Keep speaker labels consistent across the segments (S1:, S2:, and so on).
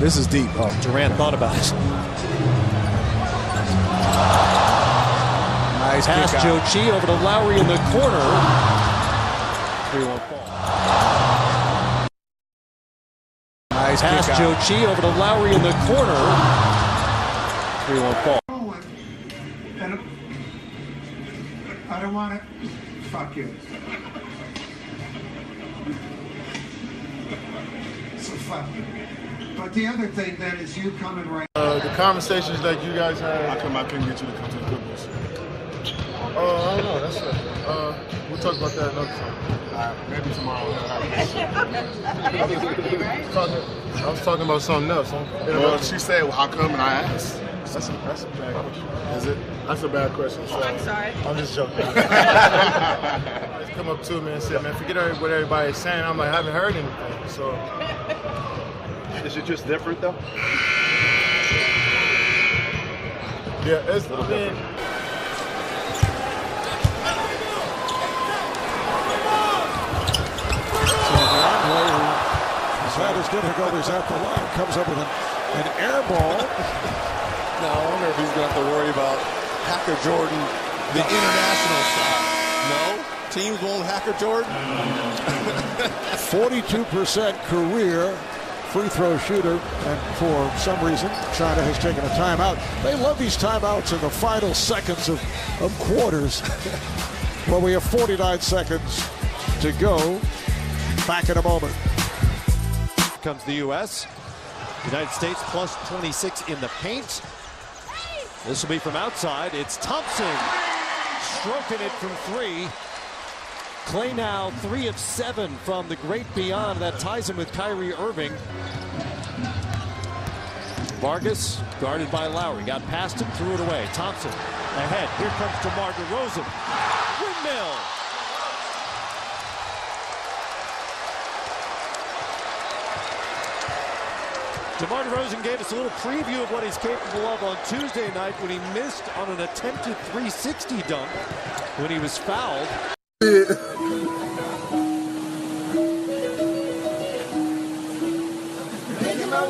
S1: This is deep.
S2: Oh, Durant thought about it.
S1: Nice
S2: Pass
S1: kick
S2: Joe. Chi over to Lowry in the corner. 3-1 fall.
S1: Nice
S2: Pass
S1: kick
S2: Joe. Chi over to Lowry in the corner. 3-1 fall.
S3: And I don't want it. Fuck you. So fuck you. But the other thing then is you coming right.
S4: Uh, the conversations that you guys had.
S5: How come I couldn't get you to come to the Clippers?
S4: Uh, I don't know. That's it. Uh, we'll talk about that another time.
S5: Uh, maybe tomorrow.
S4: I was talking about something else. Huh?
S5: well, she said, well, how come? And I asked.
S4: That's a, that's a bad question.
S5: Is it?
S4: That's a bad question. So
S6: I'm sorry.
S4: I'm just joking. Just come up to me and say, man, forget what everybody's saying. I'm like, I haven't heard anything. So
S7: Is it just different though?
S4: yeah, it's I mean,
S8: He's had his difficulties at the line. Comes up with an, an air ball.
S1: Now I wonder if he's going to have to worry about Hacker Jordan, the international shot. No, teams won't Hacker Jordan.
S8: 42% career free throw shooter. And for some reason, China has taken a timeout. They love these timeouts in the final seconds of, of quarters. well, we have 49 seconds to go. Back in a moment.
S2: comes the U.S. United States plus 26 in the paint. This will be from outside. It's Thompson stroking it from three. Clay now three of seven from the great beyond. That ties him with Kyrie Irving. Vargas guarded by Lowry. Got past him, threw it away. Thompson ahead. Here comes DeMar DeRozan. Windmill. DeMar DeRozan gave us a little preview of what he's capable of on Tuesday night when he missed on an attempted 360 dunk when he was fouled.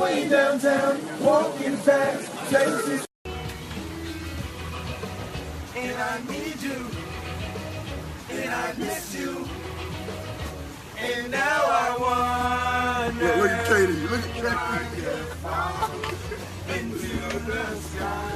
S3: Way downtown, walking fast, places. And I need you, and I miss you, and now.
S5: Look, at Katie. Look at Katie.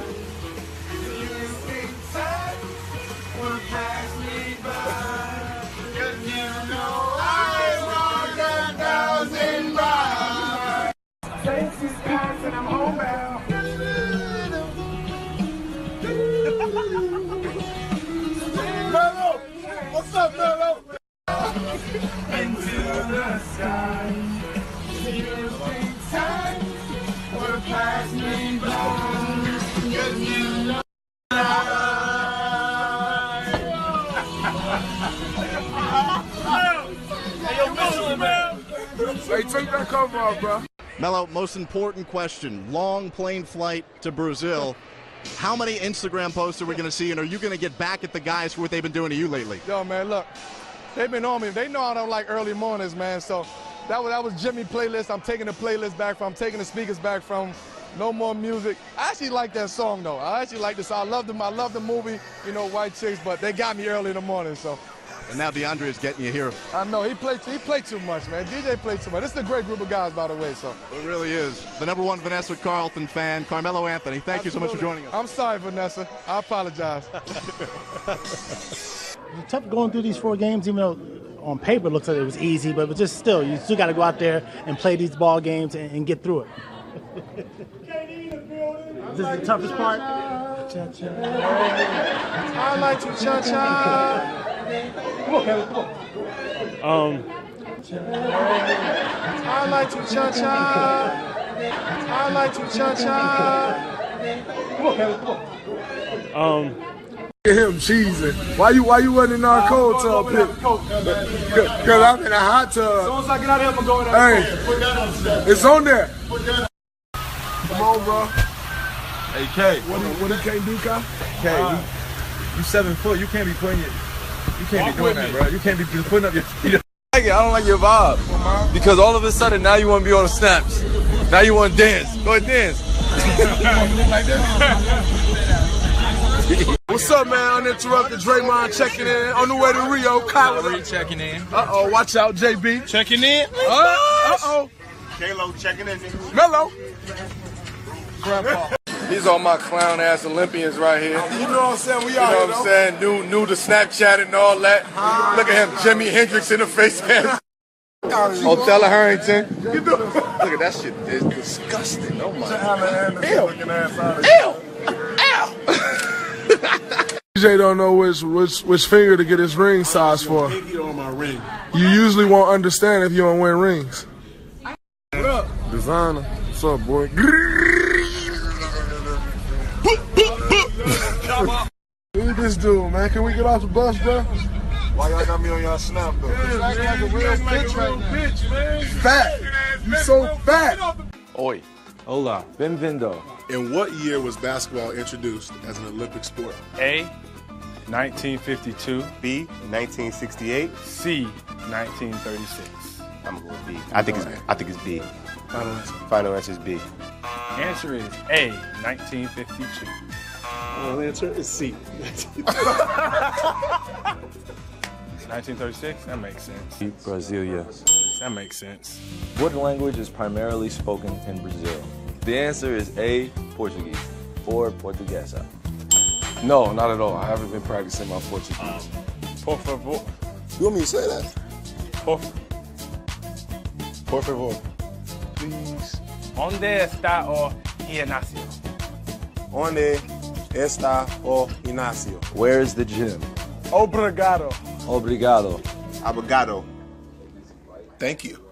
S5: Hey, take that cover off, bro.
S7: Melo, most important question. Long plane flight to Brazil. How many Instagram posts are we going to see, and are you going to get back at the guys for what they've been doing to you lately?
S4: Yo, man, look, they've been on me. They know I don't like early mornings, man. So that was that was Jimmy playlist. I'm taking the playlist back from. I'm taking the speakers back from. No more music. I actually like that song though. I actually like this. I love them. I love the movie. You know, White Chicks, but they got me early in the morning. So
S7: And now DeAndre is getting you here.
S4: I know he played. He played too much, man. DJ played too much. This is a great group of guys, by the way. So
S7: It really is. The number one Vanessa Carlton fan, Carmelo Anthony. Thank you so much for joining us.
S4: I'm sorry, Vanessa. I apologize.
S9: It's tough going through these four games, even though on paper it looks like it was easy, but but just still, you still got to go out there and play these ball games and, and get through it. this is the toughest part.
S4: I like to cha cha.
S9: Come on, Kevin, come on. Um,
S4: I like to cha cha. I like to cha cha.
S9: come on, Kevin, come on. Um,
S5: Look at him cheesing. Why you why you wasn't in our cold tub pit? Cause I'm in a hot tub.
S4: Once I get out of here, I'm going to
S5: Hey, it's on there. Come on, bro.
S10: Hey, K.
S5: What he, what he can't do, Kai?
S10: K, you, you seven foot. You can't be putting it. You can't be doing that, bro. You can't be just putting up your feet.
S11: I don't like your vibe because all of a sudden now you want to be on the snaps.
S4: Now you want to dance. Go ahead, dance.
S5: What's up, man? Uninterrupted Draymond checking in on the way to Rio. Kyrie
S10: checking in.
S5: Uh oh, watch out, JB.
S10: Checking in.
S5: Uh oh.
S10: Kalo checking in.
S5: Melo.
S4: These are my clown ass Olympians right here.
S5: You know what I'm saying? We
S4: You
S5: out
S4: know
S5: here,
S4: what I'm saying? New, new to Snapchat and all that. Look at him, Jimi Hendrix in the face mask. Oh, Othella Harrington. Look at that shit. It's disgusting. Oh my. Ew. Ew. Ew.
S5: DJ don't know which, which which finger to get his ring size for.
S4: on my ring.
S5: You usually won't understand if you don't win rings. What up? Designer. What's up, boy? at this dude, man. Can we get off the bus, bro?
S4: Why y'all got me on y'all snap though?
S5: like a real bitch right now. Fat. You so fat.
S4: Oi.
S10: Hola. Benvindo.
S4: In what year was basketball introduced as an Olympic sport?
S10: A. 1952.
S6: B, 1968.
S10: C. 1936.
S6: I'm going with B. I think it's I think it's B.
S4: Final answer.
S6: Final answer is B.
S10: Answer is A. 1952.
S4: Final answer is C.
S10: 1936? That makes sense.
S11: Brasilia.
S10: That makes sense.
S11: What language is primarily spoken in Brazil? The answer is A, Portuguese or Portuguesa.
S5: No, not at all. I haven't been practicing my Portuguese.
S10: Por favor.
S4: You want me to say that?
S10: Por,
S4: Por favor.
S5: Please.
S10: ¿Dónde está o gimnasio?
S6: Onde está o Ignacio?
S11: Where is the gym?
S5: Obrigado.
S11: Obrigado.
S6: Abogado.
S4: Thank you.